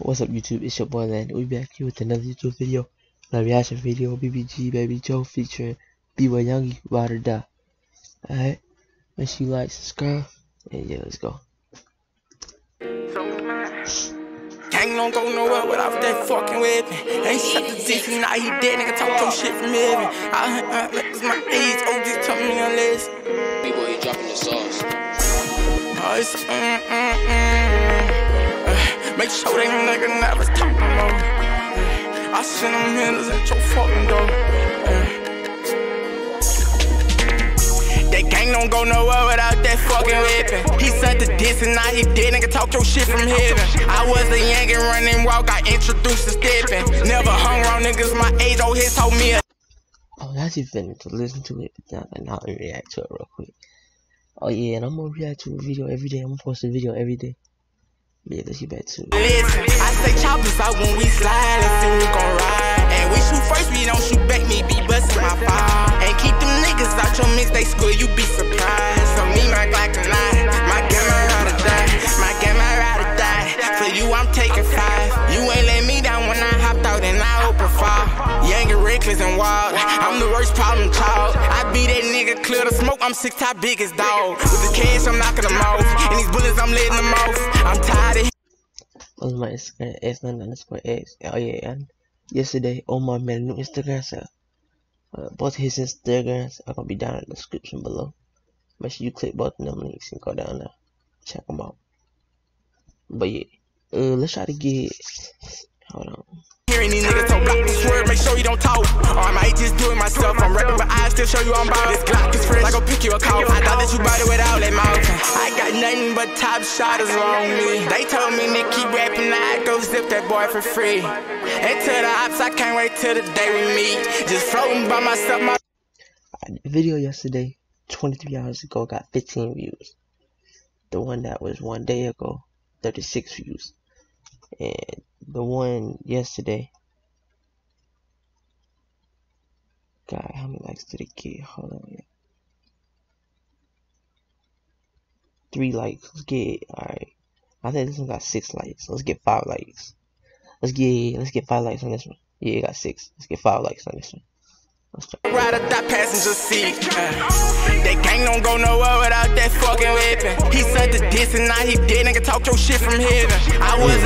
What's up YouTube? It's your boy Land. We back here with another YouTube video. A reaction video. BBG Babyjoe featuring Bway Yungy Ride or Die. Alright. Make sure you like, subscribe, and yeah, let's go. Gang don't go nowhere without that fucking weapon. Ain't shut the dick, now he dead, nigga talk your shit from heaven. I hunt my my age, just tell me a lesson. B-boy, he dropping the sauce. Oh, it's mm, mm. They nigga never talk no. I send them hitters at your fucking door. That gang don't go nowhere without that fucking weapon. He sent the diss and now he dead, nigga talk your shit from heaven. I was a young running walk, I introduced to stepping. Never hung around niggas my age, oh his told me a Oh, that's even to listen to it, but now, now react to it real quick. Oh yeah, and I'm gonna react to a video every day. I'm gonna post a video every day. Yeah, let's get back to. Listen, I say out when we slide, let's see who gon' ride. And we shoot first, we don't shoot back, me be bustin' my fire. And keep them niggas out your mix, they you be surprised. Reckless and wild, I'm the worst problem child. I be that nigga, clear the smoke, I'm six top biggest dog. With the cash, I'm knocking them off. And these bullets, I'm letting them off. I'm tired of was my Instagram S9 underscore X. Oh yeah, and yesterday Omar made a new Instagram so uh, both his Instagrams are gonna be down in the description below. Make sure you click both of them links and go down there, check them out. But yeah, uh, let's try to get. Hold on. Hearing these niggas talk block this word, make sure you don't talk. Or I might just do it myself. I'm rapping, but I still show you I'm about this Glock is fresh. I go pick you a call. I thought that you bought it without that mouth. I got nothing but top shotters on me. They told me to keep rapping, I go zip that boy for free. And to the ops, I can't wait till the day we meet. Just floating by myself. My I did a video yesterday, 23 hours ago, got 15 views. The one that was one day ago, 36 views. And the one yesterday. God, how many likes did it get? Hold on. Yeah. Three likes. Let's get alright. I think this one got six likes. Let's get five likes. Let's get let's get five likes on this one. Yeah, it got six. Let's get five likes on this one. Ride that passenger seat. Uh, that gang don't go nowhere without that fucking weapon. He said the diss and now he dead. Nigga talk your shit from heaven. I was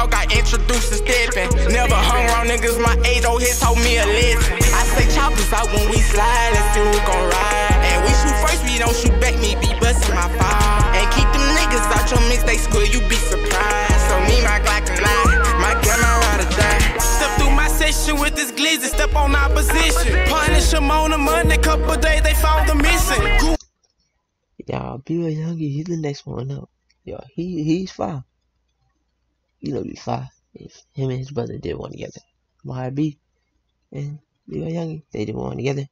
walk. I introduced to stepping. Never hung around niggas my age. Oh, his told me a lesson. I say choppers out when we slide. Let's see who gon' ride. And we shoot first, we don't shoot back. Me be bustin' my fire. And keep them niggas out your mix. They school, you be surprised. So me, my Glock and I, my camera ride or die. Step through my session with this glizzy. Step on opposition. Punish them on the money. Couple days they found the missing. Y'all, Bway Yungy, he's the next one up. Yo, he he's fine. You know, be fine. If him and his brother did one together, YB and Bway Yungy, they did one together.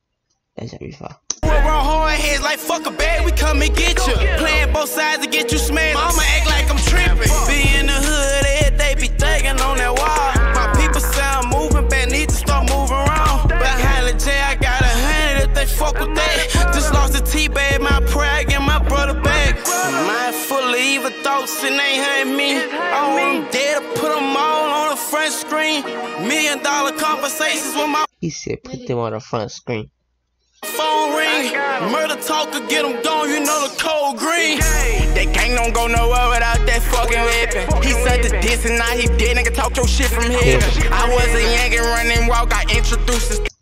That should be fine. We're hard heads like fuck a bag, we come and get you. Playing both sides to get you smashed. Mama act like I'm tripping. Be in the hood, every day be thugging on that wall. My people say I'm moving back, need to start moving around. Behind the jail, I got a hundred if they fuck with that. Just lost a T-bag, my pride, and full of evil thoughts and they hurt me. I want them dead, to put them all on the front screen. Million dollar conversations with my He said, put them on the front screen. phone ring. Murder talk could get him gone, you know the code green. That gang don't go nowhere without that fucking weapon. He said the diss and now he dead, nigga talk your shit from heaven. I was a young and running walk, I introduced this.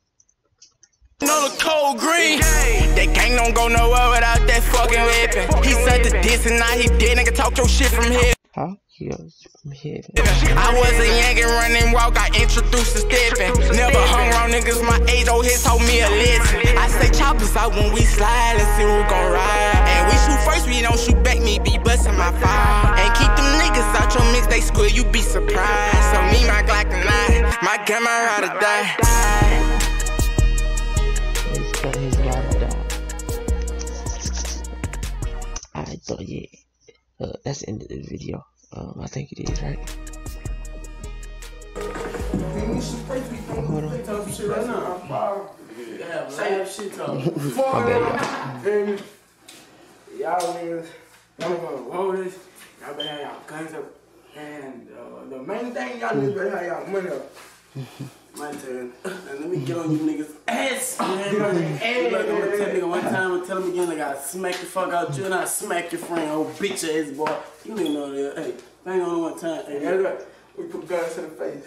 You know the code green. That gang don't go nowhere without that fucking weapon. He said the diss and now he dead, nigga talk your shit from heaven. How? He goes from here. I was a young and running walk, I introduced to stepping. Never hung around niggas my age, oh his told me a lesson. I say choppers out when we slide, let's see who gon' ride. And we shoot first, we don't shoot back, me be bustin' my fire. And keep them niggas out your mix, they square, you be surprised. So me, my Glock and I, my gun, my ride or die. Uh, that's the end of the video. Um, I think it is, right? Hold on. My bad, Y'all niggas, y'all gonna roll this. Y'all better have y'all guns up. And uh, the main thing y'all niggas better have y'all money up. My turn. Now, let me get on you niggas ass, man. Get on their ass. I'm gonna tell nigga one time and tell him again, like I smack the fuck out you and I smack your friend, old bitch ass boy. You nigga know that. Hey, bang on him one time. Hey, Yeah, look, we put guns to the face.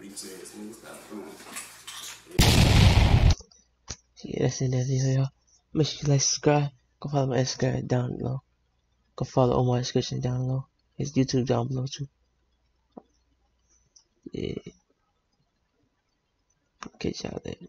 bitch ass nigga, stop playing. Yeah, that's it, that video, y'all. Make sure you like, subscribe. Go follow my Instagram down below. Go follow all my description down below. His YouTube down below too. Yeah. Catch y'all later.